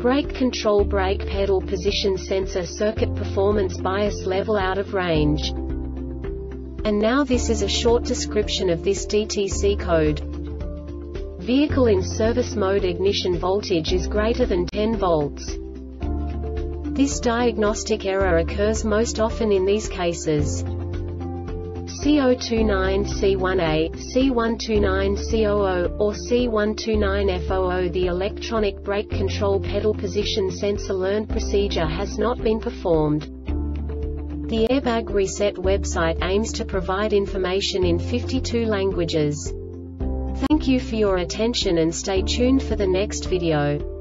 Brake control brake pedal position sensor circuit performance bias level out of range. And now this is a short description of this DTC code. Vehicle in service mode ignition voltage is greater than 10 volts. This diagnostic error occurs most often in these cases. C029C1A, C129C00, or C129F00 The electronic brake control pedal position sensor learned procedure has not been performed. The Airbag Reset website aims to provide information in 52 languages. Thank you for your attention and stay tuned for the next video.